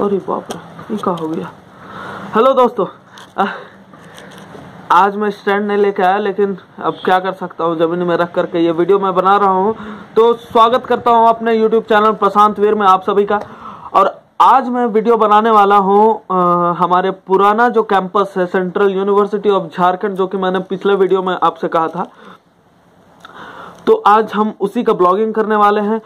अरे बाप रे, ये क्या हो गया? हेलो दोस्तों आज मैं स्टैंड नहीं लेके आया, लेकिन अब क्या कर सकता हूँ? ज़मीन में रख करके ये वीडियो मैं बना रहा हूँ। तो स्वागत करता हूँ अपने यूट्यूब चैनल प्रशांत वीर में आप सभी का। और आज मैं वीडियो बनाने वाला हूँ हमारे पुराना जो कैंपस है सेंट्रल यूनिवर्सिटी ऑफ़ झारखंड जो कि मैंने पिछले वीडियो में आपसे कहा था। तो आज हम उसी का ब्लॉगिंग करने वाले हैं।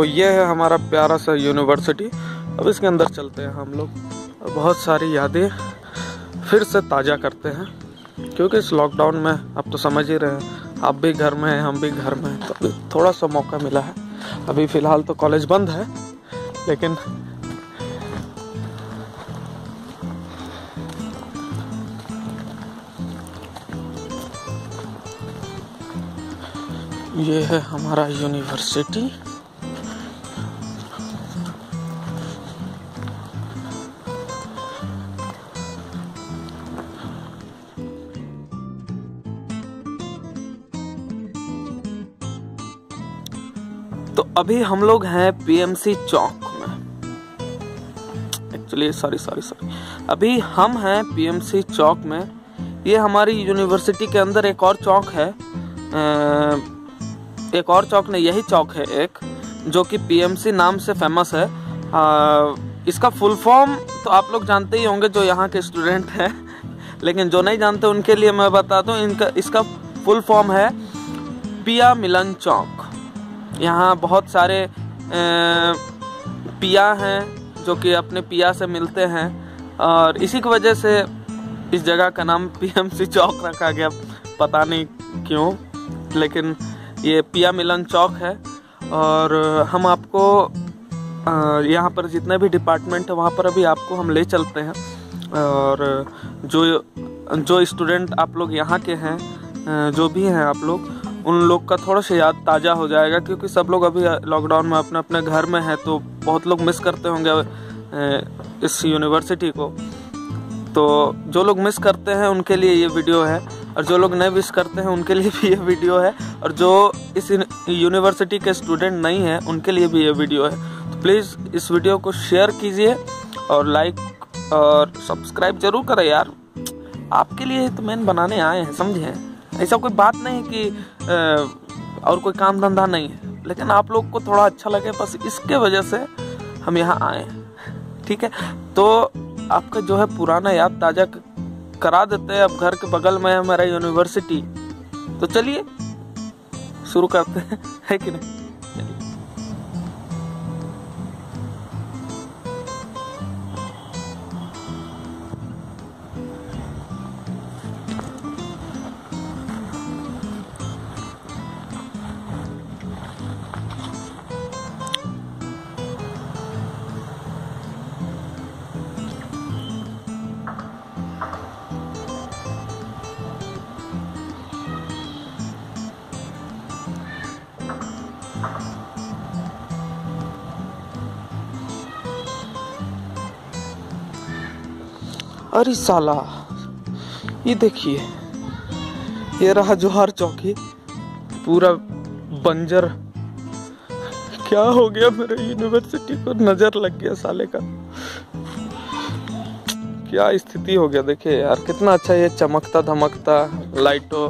तो ये है हमारा प्यारा सा यूनिवर्सिटी अब इसके अंदर चलते हैं हम लोग। बहुत सारी यादें फिर से ताज़ा करते हैं, क्योंकि इस लॉकडाउन में आप तो समझ ही रहे हैं, आप भी घर में हैं, हम भी घर में हैं तो अभी थोड़ा सा मौका मिला है। अभी फ़िलहाल तो कॉलेज बंद है, लेकिन ये है हमारा यूनिवर्सिटी तो अभी हम लोग हैं पीएमसी चौक में। एक्चुअली सॉरी सॉरी सॉरी अभी हम हैं पीएमसी चौक में। ये हमारी यूनिवर्सिटी के अंदर एक और चौक है। एक और चौक नहीं, यही चौक है एक, जो कि पीएमसी नाम से फ़ेमस है। इसका फुल फॉर्म तो आप लोग जानते ही होंगे जो यहाँ के स्टूडेंट हैं। लेकिन जो नहीं जानते उनके लिए मैं बता दूँ इनका, इसका फुल फॉर्म है पिया मिलन चौक। यहाँ बहुत सारे पिया हैं जो कि अपने पिया से मिलते हैं। और इसी की वजह से इस जगह का नाम पीएमसी चौक रखा गया। पता नहीं क्यों, लेकिन ये पिया मिलन चौक है। और हम आपको यहाँ पर जितने भी डिपार्टमेंट है, वहाँ पर अभी आपको हम ले चलते हैं। और जो जो स्टूडेंट आप लोग यहाँ के हैं जो भी हैं आप लोग उन लोग का थोड़ा सा याद ताज़ा हो जाएगा, क्योंकि सब लोग अभी लॉकडाउन में अपने अपने घर में हैं तो बहुत लोग मिस करते होंगे इस यूनिवर्सिटी को। तो जो लोग मिस करते हैं, उनके लिए ये वीडियो है, और जो लोग नहीं मिस करते हैं, उनके लिए भी ये वीडियो है, और जो इस यूनिवर्सिटी के स्टूडेंट नहीं हैं, उनके लिए भी ये वीडियो है। तो प्लीज़ इस वीडियो को शेयर कीजिए, और लाइक और सब्सक्राइब ज़रूर करें यार। आपके लिए तो मैंने बनाने आए हैं, समझे ऐसा कोई बात नहीं कि आ, और कोई काम धंधा नहीं है। लेकिन आप लोग को थोड़ा अच्छा लगे बस इसके वजह से हम यहाँ आए ठीक है? तो आपका जो है पुराना याद ताज़ा करा देते हैं। अब घर के बगल में है हमारा यूनिवर्सिटी तो चलिए शुरू करते हैं। है कि नहीं? अरे साला, ये देखिए, ये रहा जोहार चौकी, पूरा बंजर। क्या हो गया मेरे यूनिवर्सिटी को? नज़र लग गया साले का। क्या स्थिति हो गया देखिए यार, कितना अच्छा ये चमकता धमकता लाइटों,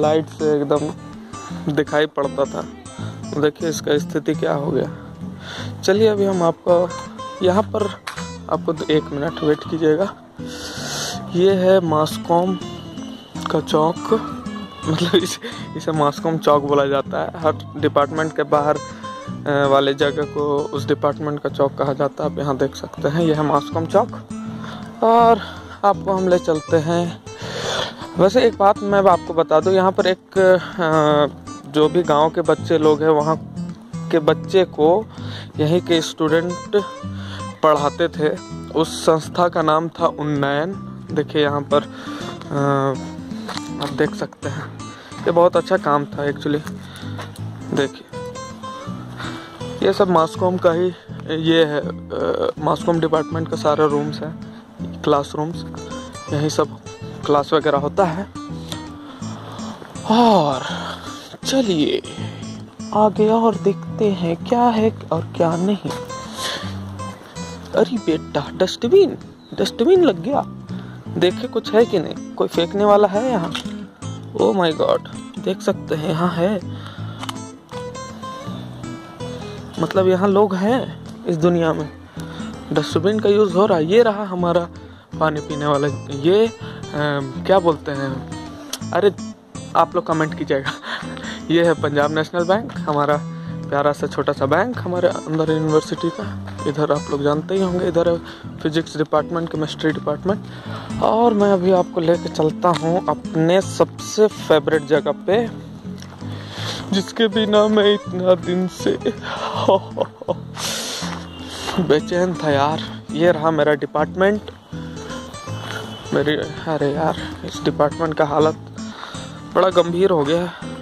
लाइट से एकदम दिखाई पड़ता था। देखिए इसका स्थिति क्या हो गया। चलिए अभी हम आपको यहाँ पर आपको दो- एक मिनट वेट कीजिएगा। ये है मास्कॉम का चौक। मतलब इस, इसे मास्कॉम चौक बोला जाता है। हर डिपार्टमेंट के बाहर वाले जगह को उस डिपार्टमेंट का चौक कहा जाता है। आप यहाँ देख सकते हैं यह है मास्कॉम चौक। और आपको हम ले चलते हैं। वैसे एक बात मैं आपको बता दूँ यहाँ पर एक जो भी गाँव के बच्चे लोग हैं वहाँ के बच्चे को यहीं के स्टूडेंट पढ़ाते थे। उस संस्था का नाम था उन्नयन। देखिए यहाँ पर आप देख सकते हैं। ये बहुत अच्छा काम था एक्चुअली देखिए। ये सब मास्कॉम का ही, ये है मास्कॉम डिपार्टमेंट का सारा रूम्स है क्लासरूम्स यही सब क्लास वगैरह होता है। और चलिए, आगे और देखते हैं क्या है और क्या नहीं। अरे बेटा डस्टबिन डस्टबिन लग गया। देखे कुछ है कि नहीं? कोई फेंकने वाला है यहाँ? ओ माय गॉड देख सकते हैं यहाँ है। मतलब यहाँ लोग हैं इस दुनिया में। डस्टबिन का यूज़ हो रहा है ये रहा हमारा पानी पीने वाला। ये आ, क्या बोलते हैं? अरे आप लोग कमेंट कीजिएगा। ये है पंजाब नेशनल बैंक हमारा प्यारा सा छोटा सा बैंक हमारे अंदर यूनिवर्सिटी का। इधर आप लोग जानते ही होंगे, इधर फिजिक्स डिपार्टमेंट केमिस्ट्री डिपार्टमेंट और मैं अभी आपको लेकर चलता हूँ अपने सबसे फेवरेट जगह पे, जिसके बिना मैं इतना दिन से बेचैन था यार। ये रहा मेरा डिपार्टमेंट मेरी, अरे यार, इस डिपार्टमेंट का हालत बड़ा गंभीर हो गया। है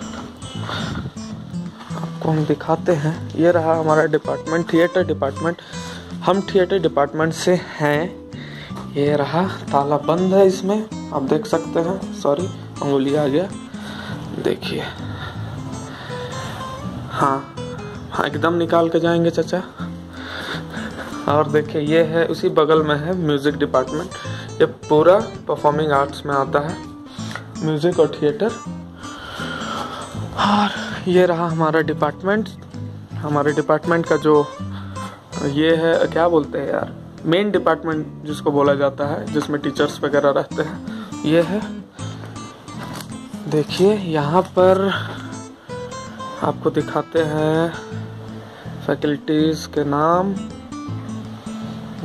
आपको हम दिखाते हैं। ये रहा हमारा डिपार्टमेंट थिएटर डिपार्टमेंट हम थिएटर डिपार्टमेंट से हैं। ये रहा ताला बंद है इसमें। आप देख सकते हैं। सॉरी उंगली आ गया। देखिए। हाँ। हाँ एकदम निकाल के जाएँगे चाचा। और देखिए, ये है, उसी बगल में है म्यूज़िक डिपार्टमेंट ये पूरा परफॉर्मिंग आर्ट्स में आता है। म्यूज़िक और थिएटर और ये रहा हमारा डिपार्टमेंट हमारे डिपार्टमेंट का जो, ये है, क्या बोलते हैं यार? मेन डिपार्टमेंट जिसको बोला जाता है, जिसमें टीचर्स वगैरह रहते हैं, ये है। देखिए, यहाँ पर आपको दिखाते हैं फैकल्टीज़ के नाम।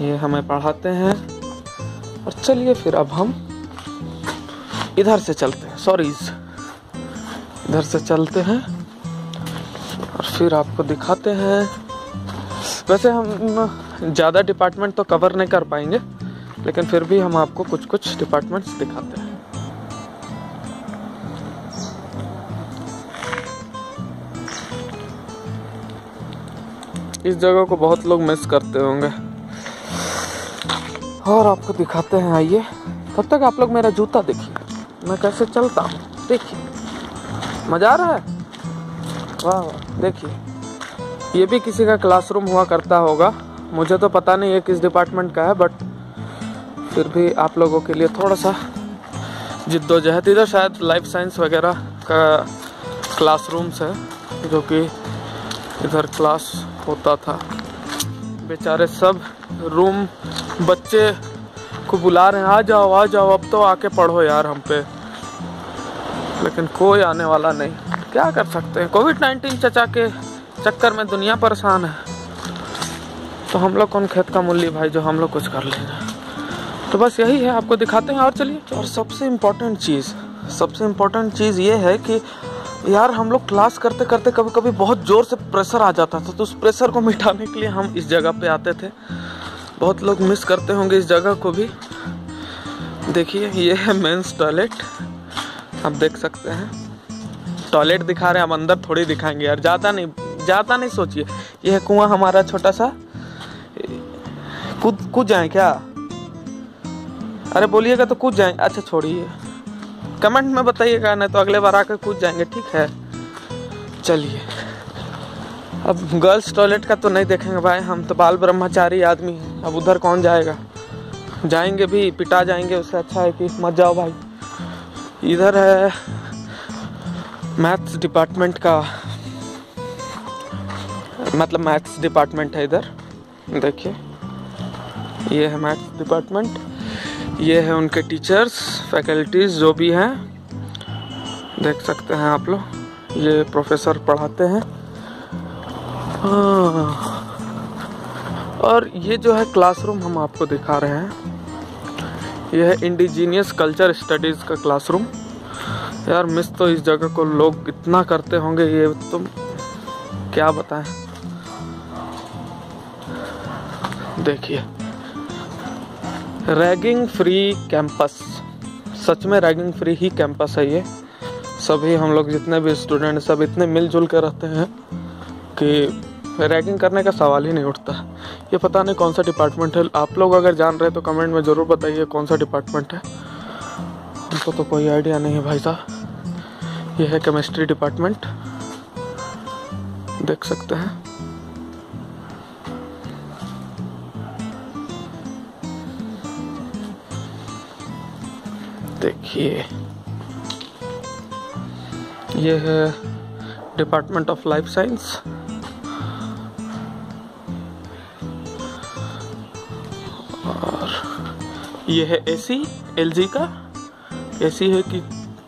ये हमें पढ़ाते हैं। और चलिए फिर अब हम इधर से चलते हैं। सॉरी इधर से चलते हैं। फिर आपको दिखाते हैं। वैसे हम, ज़्यादा डिपार्टमेंट तो कवर नहीं कर पाएँगे, लेकिन फिर भी हम आपको कुछ कुछ डिपार्टमेंट्स दिखाते हैं। इस जगह को बहुत लोग मिस करते होंगे। और आपको दिखाते हैं, आइए। तब तक आप लोग मेरा जूता देखिए। मैं कैसे चलता हूँ? देखिए। मज़ा आ रहा है? वाह वाह देखिए, ये भी किसी का क्लासरूम हुआ करता होगा। मुझे तो पता नहीं है किस डिपार्टमेंट का है बट फिर भी आप लोगों के लिए थोड़ा सा जिद्दोजहद। इधर शायद लाइफ साइंस वगैरह का क्लासरूम्स है, जो कि इधर क्लास होता था। बेचारे सब रूम बच्चे को बुला रहे हैं, आ जाओ आ जाओ, अब तो आके पढ़ो यार हम पे। लेकिन कोई आने वाला नहीं। क्या कर सकते हैं? कोविड नाइन्टीन चचा के चक्कर में दुनिया परेशान है। तो हम लोग कौन खेत का मूल्य भाई जो हम लोग कुछ कर लेंगे? तो बस यही है, आपको दिखाते हैं और चलिए। और सबसे इम्पोर्टेंट चीज़, सबसे इम्पोर्टेंट चीज़ ये है कि यार हम लोग क्लास करते करते कभी कभी बहुत ज़ोर से प्रेशर आ जाता था तो उस प्रेशर को मिटाने के लिए हम इस जगह पे आते थे। बहुत लोग मिस करते होंगे इस जगह को भी। देखिए, ये है मेंस टॉयलेट आप देख सकते हैं। टॉयलेट दिखा रहे हैं, हम अंदर थोड़ी दिखाएँगे यार ज़्यादा नहीं ज़्यादा नहीं, सोचिए। ये है कुआँ हमारा छोटा सा कूद कूद जाए क्या? अरे बोलिएगा तो कूद जाएँगे अच्छा छोड़िए। कमेंट में बताइएगा, नहीं तो अगले बार आकर कूद जाएँगे, ठीक है? चलिए। अब गर्ल्स टॉयलेट का तो नहीं देखेंगे भाई, हम तो बाल ब्रह्मचारी आदमी हैं। अब उधर कौन जाएगा? जाएँगे भी, पिटा जाएँगे, उससे अच्छा है कि मत जाओ भाई। इधर है मैथ्स डिपार्टमेंट का मतलब मैथ्स डिपार्टमेंट है इधर। देखिए, ये है मैथ्स डिपार्टमेंट ये है उनके टीचर्स फैकल्टीज जो भी हैं। देख सकते हैं आप लोग, ये प्रोफेसर पढ़ाते हैं। हाँ। और ये जो है क्लासरूम हम आपको दिखा रहे हैं। यह है इंडिजीनियस कल्चर स्टडीज़ का क्लासरूम यार मिस तो इस जगह को लोग इतना करते होंगे, ये तुम क्या बताएँ? देखिए रैगिंग फ्री कैंपस सच में रैगिंग फ्री ही कैंपस है ये। सभी हम लोग जितने भी स्टूडेंट सब इतने मिलजुल कर रहते हैं कि रैगिंग करने का सवाल ही नहीं उठता। ये पता नहीं कौन सा डिपार्टमेंट है। आप लोग अगर जान रहे तो कमेंट में ज़रूर बताइए कौन सा डिपार्टमेंट है। हमको तो कोई आइडिया नहीं है भाई साहब। ये है केमिस्ट्री डिपार्टमेंट देख सकते हैं। देखिए। ये है डिपार्टमेंट ऑफ़ लाइफ साइंस और ये है एसी एलजी का। एसी है कि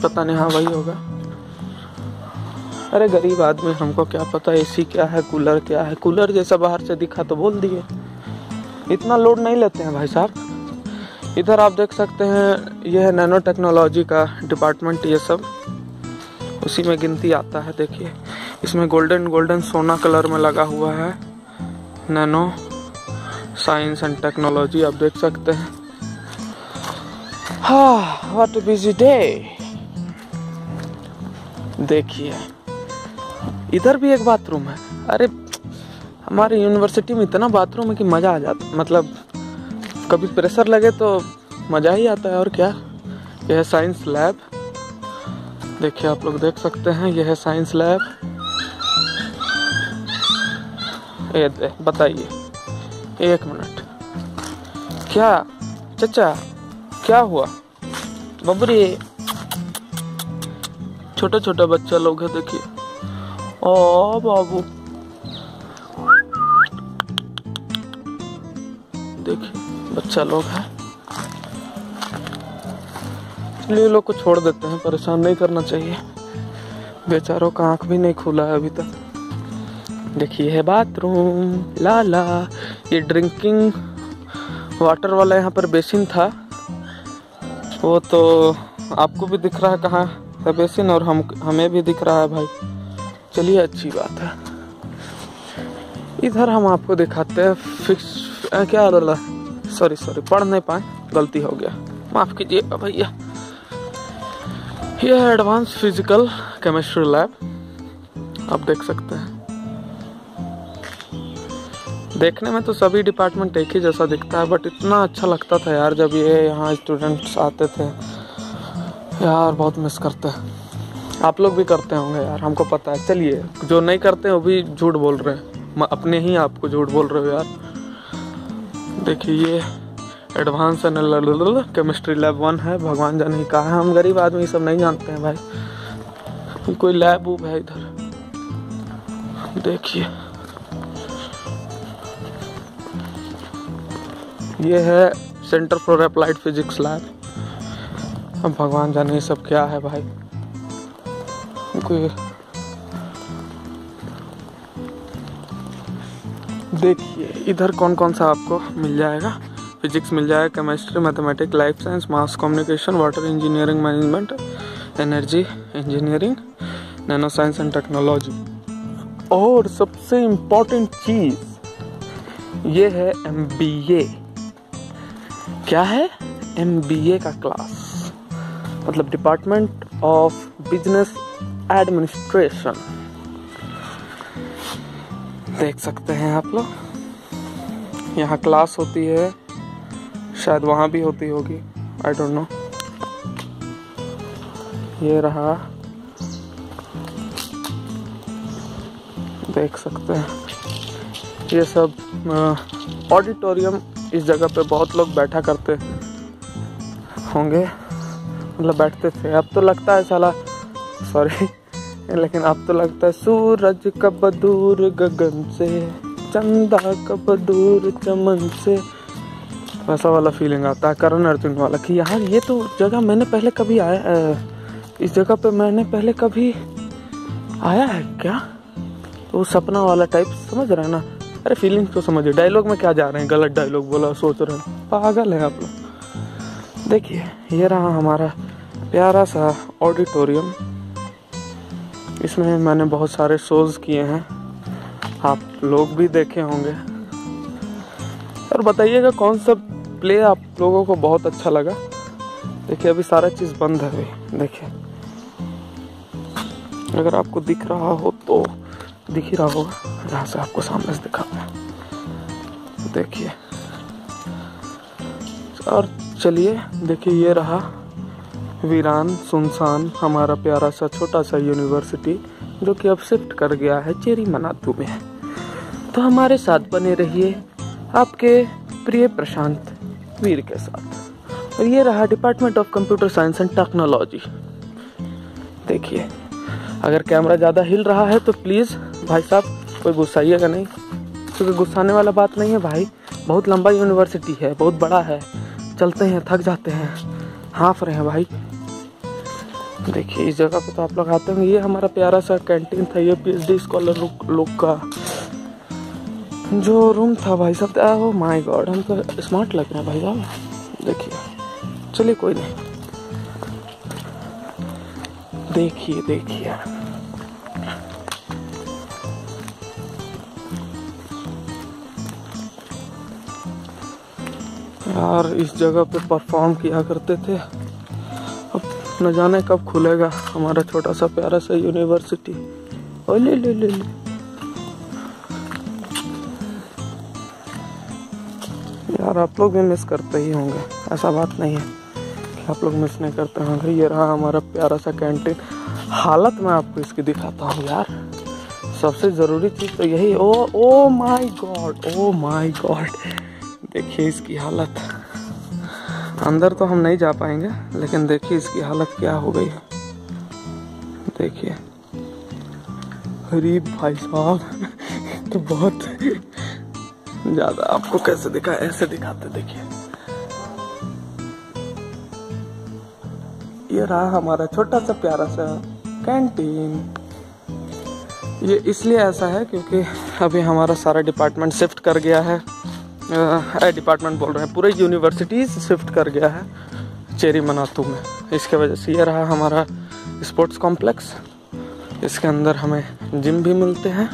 पता नहीं हाँ वही होगा। अरे गरीब आदमी, हमको क्या पता एसी क्या है, कूलर क्या है। कूलर जैसा बाहर से दिखा तो बोल दिए। इतना लोड नहीं लेते हैं भाई साहब। इधर आप देख सकते हैं, यह है नैनो टेक्नोलॉजी का डिपार्टमेंट ये सब। उसी में गिनती आता है, देखिए। इसमें गोल्डन गोल्डन सोना कलर में लगा हुआ है। नैनो साइंस एंड टेक्नोलॉजी आप देख सकते हैं। हाँ व्हाट बिज़ी डे देखिए। इधर भी एक बाथरूम है। अरे, हमारे यूनिवर्सिटी में इतना बाथरूम है कि मज़ा आ जाता मतलब कभी प्रेशर लगे तो मज़ा ही आता है, और क्या? यह है साइंस लैब। देखिए, आप लोग देख सकते हैं, यह है साइंस लैब। ये बताइए। एक मिनट। क्या? चचा, क्या हुआ? बबरी। छोटे छोटे बच्चा लोग है, देखिए। ओ, बाबू। देखिए बच्चा लोग है। इसलिए लोग को छोड़ देते हैं, परेशान नहीं करना चाहिए। बेचारों का आँख भी नहीं खुला है अभी तक। देखिए है बाथरूम। ला ला ये ड्रिंकिंग वाटर वाला यहाँ पर बेसिन था। वो तो आपको भी दिख रहा है कहाँ बेसिन और हम, हमें भी दिख रहा है भाई। चलिए अच्छी बात है। इधर हम आपको दिखाते हैं फिक्स आ, क्या वाला सॉरी सॉरी पढ़ नहीं पाए गलती हो गया। माफ़ कीजिए भैया। यह है एडवांस फ़िज़िकल केमिस्ट्री लैब आप देख सकते हैं। देखने में तो सभी डिपार्टमेंट एक ही जैसा दिखता है बट इतना अच्छा लगता था यार जब ये यहाँ स्टूडेंट्स आते थे। यार बहुत मिस करते हैं। आप लोग भी करते होंगे यार, हमको पता है। चलिए, जो नहीं करते वो भी झूठ बोल रहे हैं। अपने ही आपको झूठ बोल रहे हो यार। देखिए, ये एडवांस केमिस्ट्री लैब वन है। भगवान जाने कहा है। हम गरीब आदमी सब नहीं जानते हैं भाई। कोई लैब वूब है इधर। देखिए। ये है centre for applied physics lab अब भगवान जाने सब क्या है भाई। देखिए। इधर कौन कौन सा आपको मिल जाएगा? फिजिक्स मिल जाएगा chemistry mathematics life science mass communication water engineering management energy engineering nano science and technology और सबसे इम्पोर्टेंट चीज़, ये है एमबीए क्या है? एमबीए का क्लास मतलब डिपार्टमेंट ऑफ़ बिज़नेस एडमिनिस्ट्रेशन देख सकते हैं आप लोग। यहाँ क्लास होती है। शायद वहाँ भी होती होगी। आई डोंट नो ये रहा। देख सकते हैं। ये सब ऑडिटोरियम इस जगह पे बहुत लोग बैठा करते होंगे। मतलब बैठते थे। अब तो लगता है साला सॉरी लेकिन अब तो लगता है सूरज कब दूर गगन से, चंदा कब दूर चमन से। वैसा वाला फीलिंग आता है करण अर्जुन वाला कि यार ये तो जगह मैंने पहले कभी आया इस जगह पे मैंने पहले कभी आया है क्या? तो सपना वाला टाइप समझ रहे हैं ना? अरे फीलिंग्स तो समझिए डायलॉग में क्या जा रहे हैं? गलत डायलॉग बोला, सोच रहे हैं। पागल है आप लोग। देखिए, ये रहा हमारा प्यारा सा ऑडिटोरियम इसमें मैंने बहुत सारे शोज़ किए हैं। आप लोग भी देखे होंगे। और बताइएगा कौन सा प्ले आप लोगों को बहुत अच्छा लगा? देखिए, अभी सारा चीज़ बंद है अभी। देखिए। अगर आपको दिख रहा हो तो दिख ही रहा होगा। यहाँ से आपको सामने से दिखा देखिए। और चलिए, देखिए ये रहा। वीरान, सुनसान, हमारा प्यारा सा छोटा सा यूनिवर्सिटी जो कि अब शिफ्ट कर गया है चेरी मनातू में। तो हमारे साथ बने रहिए आपके प्रिय प्रशांत वीर के साथ। और ये रहा department of computer science and technology देखिए, अगर कैमरा ज़्यादा हिल रहा है तो प्लीज़ भाई साहब, कोई गुस्साइएगा नहीं। क्योंकि गुस्साने वाला बात नहीं है भाई। बहुत लंबा यूनिवर्सिटी है, बहुत बड़ा है। चलते हैं, थक जाते हैं। हाँफ रहे हैं भाई। देखिए, इस जगह पे तो आप लोग आते होंगे। ये हमारा प्यारा सा कैंटीन था, ये पीएचडी स्कॉलर लोग का। जो रूम था भाई साहब ओ माय गॉड हम तो स्मार्ट लग रहे हैं भाई साहब। देखिए, चलिए कोई नहीं। देखिए देखिए। यार, इस जगह पे परफॉर्म किया करते थे। न जाने कब खुलेगा हमारा छोटा सा प्यारा सा यूनिवर्सिटी ओ ले ले ले ले। यार, आप लोग भी मिस करते ही होंगे, ऐसा बात नहीं है। कि आप लोग मिस नहीं करते होंगे। ये रहा हमारा प्यारा सा कैंटीन हालत मैं आपको इसकी दिखाता हूँ यार। सबसे ज़रूरी चीज़ तो यही oh oh my God oh my God देखिए इसकी हालत। अंदर तो हम नहीं जा पाएँगे, लेकिन देखिए इसकी हालत क्या हो गई है। देखिए। गरीब भाई साहब तो बहुत ज़्यादा आपको कैसे दिखा, ऐसे दिखाते, देखिए। ये रहा हमारा छोटा सा प्यारा सा कैंटीन ये इसलिए ऐसा है क्योंकि अभी हमारा सारा डिपार्टमेंट शिफ्ट कर गया है। डिपार्टमेंट बोल रहे हैं, पूरे यूनिवर्सिटीज शिफ्ट कर गया है चेरी मनातू में। इसके वजह से ये रहा हमारा स्पोर्ट्स कॉम्प्लेक्स इसके अंदर हमें जिम भी मिलते हैं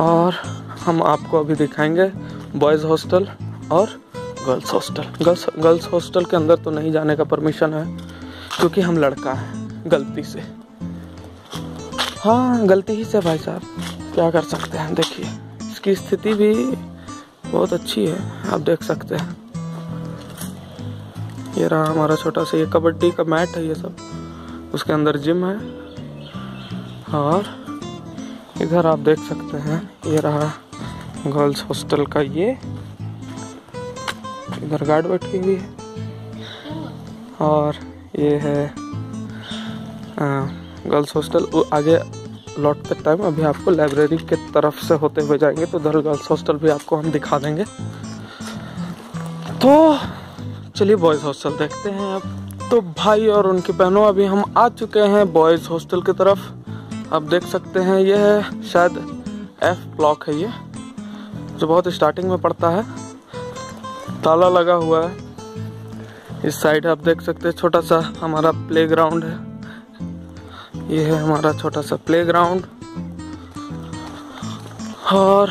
और हम आपको अभी दिखाएँगे बॉयज़ हॉस्टल और girls hostel girls girls hostel के अंदर तो नहीं जाने का परमिशन है, क्योंकि हम लड़का हैं, गलती से। हाँ गलती ही से भाई साहब, क्या कर सकते हैं, देखिए, इसकी स्थिति भी बहुत अच्छी है, आप देख सकते हैं। ये रहा हमारा छोटा सा, ये कबड्डी का मैट है ये सब। उसके अंदर जिम है। और इधर आप देख सकते हैं, ये रहा गर्ल्स हॉस्टल का ये। इधर गार्ड बैठी हुई है। और ये है गर्ल्स हॉस्टल आगे लौटते टाइम अभी आपको लाइब्रेरी के तरफ़ से होते हुए जाएँगे तो उधर गर्ल्स हॉस्टल भी आपको हम दिखा देंगे। तो चलिए बॉयज़ हॉस्टल देखते हैं अब। तो भाई और उनकी बहनों, अभी हम आ चुके हैं बॉयज़ हॉस्टल की तरफ़। आप देख सकते हैं ये है शायद एफ़ ब्लॉक है ये, जो बहुत स्टार्टिंग में पड़ता है। ताला लगा हुआ है। इस साइड आप देख सकते हैं, छोटा सा हमारा प्लेग्राउंड है। ये है हमारा छोटा सा प्लेग्राउंड और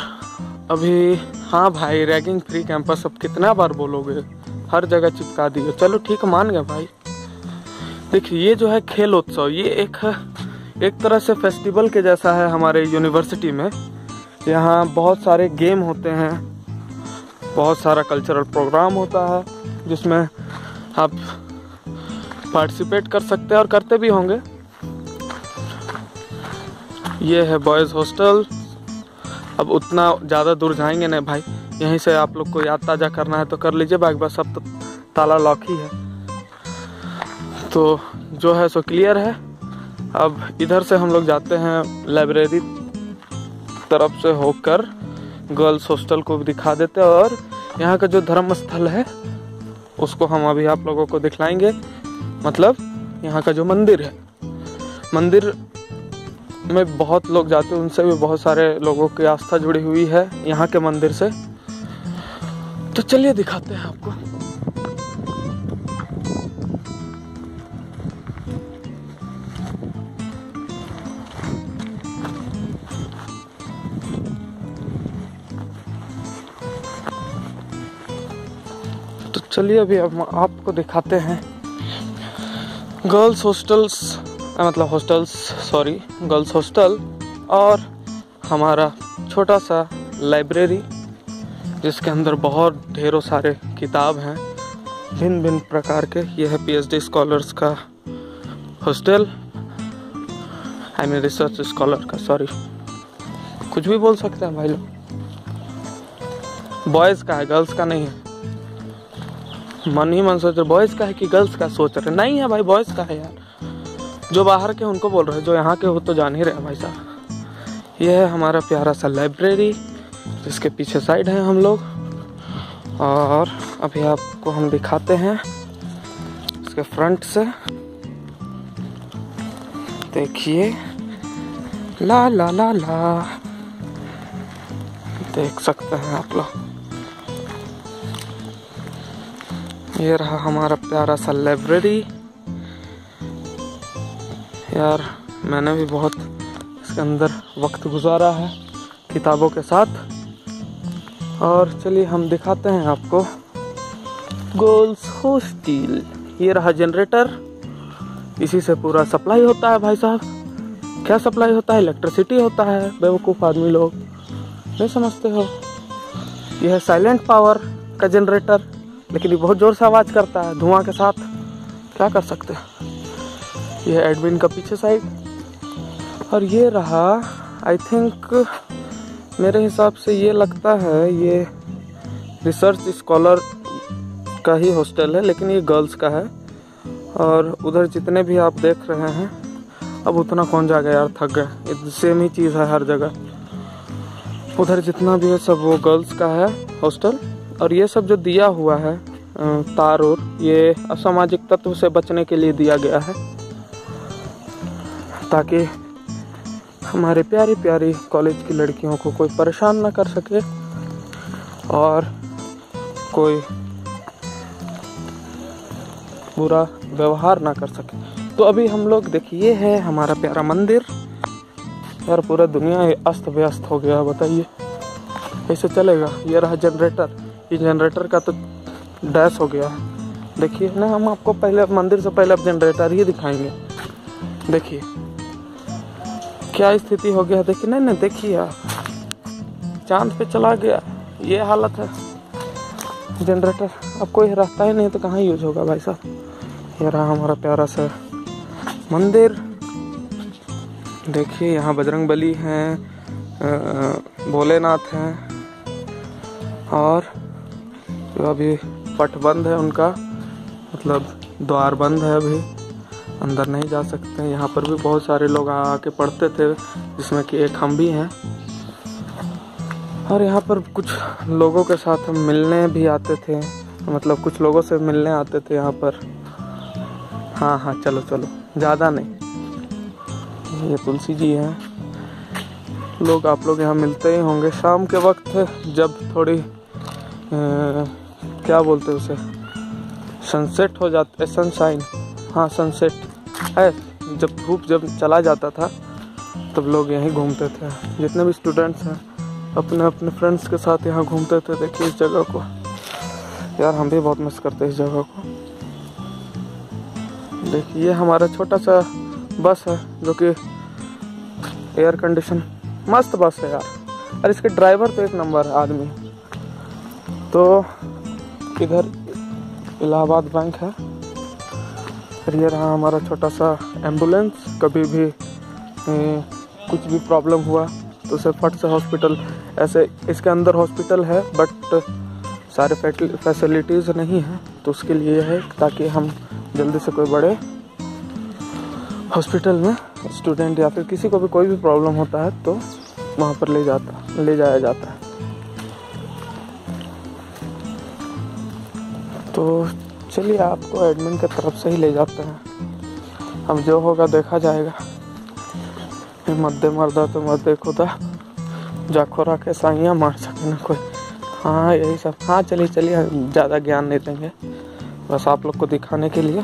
अभी हाँ भाई रैगिंग फ्री कैंपस अब कितना बार बोलोगे? हर जगह चिपका दिए। चलो ठीक, मान गए भाई। देखिए, ये जो है खेल उत्सव, ये एक एक तरह से फेस्टिवल के जैसा है हमारे यूनिवर्सिटी में। यहाँ बहुत सारे गेम होते हैं। बहुत सारा कल्चरल प्रोग्राम होता है, जिसमें आप पार्टिसिपेट कर सकते हैं और करते भी होंगे। ये है बॉयज़ हॉस्टल अब उतना ज़्यादा दूर जाएँगे नहीं भाई। यहीं से आप लोग को याद ताज़ा करना है तो कर लीजिए बाइक बस अब तो ताला लॉक ही है। तो जो है सो क्लियर है। अब इधर से हम लोग जाते हैं लाइब्रेरी तरफ़ से होकर गर्ल्स हॉस्टल को भी दिखा देते हैं और यहाँ का जो धर्म स्थल है, उसको हम अभी आप लोगों को दिखलाएँगे। मतलब यहाँ का जो मंदिर है। मंदिर में बहुत लोग जाते हैं, उनसे भी बहुत सारे लोगों की आस्था जुड़ी हुई है यहाँ के मंदिर से। तो चलिए दिखाते हैं आपको। तो चलिए अभी हम आपको दिखाते हैं। गर्ल्स हॉस्टल्स मतलब हॉस्टल्स सॉरी गर्ल्स हॉस्टल और हमारा छोटा सा लाइब्रेरी जिसके अंदर बहुत ढेरों सारे किताब हैं। भिन्न भिन्न प्रकार के यह है पीएचडी स्कॉलर्स का hostel I mean research scholar का सॉरी कुछ भी बोल सकते हैं भाई लोग। बॉयज़ का है गर्ल्स का नहीं है। मन ही मन सोच रहे बॉयज़ का है कि गर्ल्स का सोच रहे नहीं है भाई बॉयज़ का है यार। जो बाहर के उनको बोल रहे हैं, जो यहाँ के हो तो जान ही रहे भाई साहब। यह है हमारा प्यारा सा लाइब्रेरी जिसके पीछे साइड है हम लोग। और अभी आपको हम दिखाते हैं इसके फ्रंट से। देखिए। ला ला ला ला। देख सकते हैं आप लोग। ये रहा हमारा प्यारा सा लाइब्रेरी यार, मैंने भी बहुत इसके अंदर वक्त गुजारा है किताबों के साथ। और चलिए, हम दिखाते हैं आपको। गोल्स हॉस्टल ये रहा जनरेटर इसी से पूरा सप्लाई होता है भाई साहब। क्या सप्लाई होता है? इलेक्ट्रिसिटी होता है। बेवकूफ़ आदमी लोग। नहीं समझते हो? यह है साइलेंट पावर का जनरेटर लेकिन ये बहुत ज़ोर से आवाज़ करता है, धुआँ के साथ। क्या कर सकते हैं? यह एडमिन का पीछे साइड। और ये रहा आई थिंक मेरे हिसाब से ये लगता है ये रिसर्च स्कॉलर का ही हॉस्टल है, लेकिन ये गर्ल्स का है। और उधर जितने भी आप देख रहे हैं, अब उतना कौन जाएगा यार, थक गए। सेम ही चीज़ है हर जगह। उधर जितना भी है सब वो गर्ल्स का है हॉस्टल और ये सब जो दिया हुआ है तार और ये असामाजिक तत्व से बचने के लिए दिया गया है। ताकि हमारे प्यारी प्यारी कॉलेज की लड़कियों को कोई परेशान ना कर सके और कोई बुरा व्यवहार ना कर सके। तो अभी हम लोग देखिए है हमारा प्यारा मंदिर। यार पूरा दुनिया अस्त व्यस्त हो गया, बताइए। ऐसे चलेगा? ये रहा जनरेटर ये जनरेटर का तो डैश हो गया। है देखिए ना, हम आपको पहले, मंदिर से पहले अब जनरेटर ही दिखाएँगे। देखिए। क्या स्थिति हो गया देखिए, नहीं नहीं, देखिए चाँद पे चला गया, ये हालत है। जनरेटर अब कोई रास्ता ही नहीं तो कहाँ यूज़ होगा भाई साहब? ये रहा हमारा प्यारा सा मंदिर। देखिए, यहाँ बजरंग बली हैं भोलेनाथ हैं, और जो अभी पट बंद है उनका मतलब द्वार बंद है अभी। अंदर नहीं जा सकते यहाँ पर भी बहुत सारे लोग आके पढ़ते थे जिसमें कि एक हम भी हैं। और यहाँ पर कुछ लोगों के साथ हम मिलने भी आते थे। मतलब कुछ लोगों से मिलने आते थे यहाँ पर। हाँ हाँ चलो चलो ज़्यादा नहीं। ये तुलसी जी हैं। लोग आप लोग यहाँ मिलते ही होंगे। शाम के वक्त जब थोड़ी आ, क्या बोलते उसे? सनसेट हो जाता सनशाइन। हाँ सनसेट है जब धूप जब चला जाता था, तब लोग यहीं घूमते थे। जितने भी स्टूडेंट्स हैं, अपने अपने फ्रेंड्स के साथ यहाँ घूमते थे। देखिए इस जगह को। यार, हम भी बहुत मिस करते हैं इस जगह को। देखिए हमारा छोटा सा बस है, जो कि एयर कंडीशन मस्त बस है यार। और इसके ड्राइवर तो एक नंबर है आदमी। तो इधर इलाहाबाद बैंक है। फिर ये रहा हमारा छोटा सा एंबुलेंस कभी भी ए, कुछ भी प्रॉब्लम हुआ तो उसे फट से हॉस्पिटल ऐसे इसके अंदर हॉस्पिटल है बट सारे फैसिलिटीज़ नहीं है तो उसके लिए है ताकि हम जल्दी से कोई बड़े हॉस्पिटल में स्टूडेंट या फिर किसी को भी कोई भी प्रॉब्लम होता है तो वहाँ पर ले जाता ले जाया जाता है। तो चलिए आपको एडमिन की तरफ़ से ही ले जाते हैं। अब जो होगा देखा जाएगा। मद्दे मर्दा तो मद्दे खुदा जाखोरा के साइया मार सके ना कोई। हाँ यही सब। हाँ चलिए चलिए, ज़्यादा ज्ञान नहीं देंगे। बस आप लोग को दिखाने के लिए।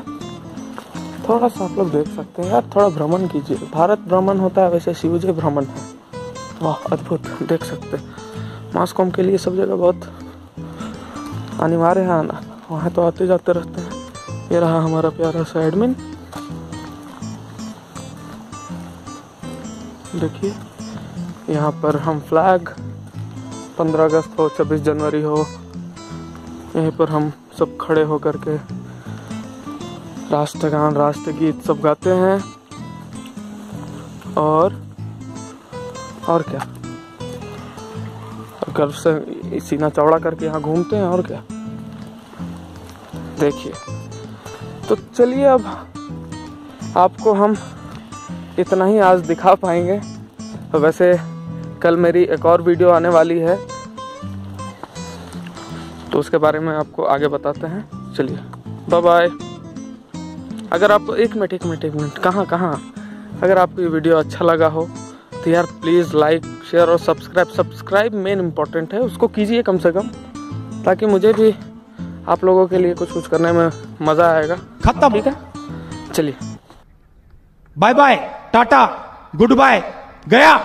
थोड़ा सा आप लोग देख सकते हैं यार, थोड़ा भ्रमण कीजिए। भारत भ्रमण होता है, वैसे शिवजी भ्रमण है। वाह, अद्भुत। देख सकते हैं। मास कॉम के लिए सब जगह बहुत अनिवार्य है आना। वहाँ तो आते जाते रहते हैं। ये रहा हमारा प्यारा सा एडमिन देखिए, यहाँ पर हम फ्लैग 15 अगस्त हो 26 जनवरी हो। यहीं पर हम सब खड़े होकर के राष्ट्रगान, राष्ट्रगीत सब गाते हैं। और और क्या? गर्व से सीना चौड़ा करके यहाँ घूमते हैं, और क्या? देखिए। तो चलिए अब आपको हम इतना ही आज दिखा पाएँगे। तो वैसे कल मेरी एक और वीडियो आने वाली है। तो उसके बारे में आपको आगे बताते हैं। चलिए बाय बाय अगर आपको एक मिनट एक मिनट एक मिनट, कहाँ कहाँ? अगर आपको ये वीडियो अच्छा लगा हो तो यार प्लीज़ लाइक शेयर और सब्सक्राइब सब्सक्राइब मेन इंपॉर्टेंट है, उसको कीजिए कम से कम, ताकि मुझे भी आप लोगों के लिए कुछ कुछ करने में मज़ा आएगा। खत्म। ठीक है? चलिए। Bye bye tata good bye गया।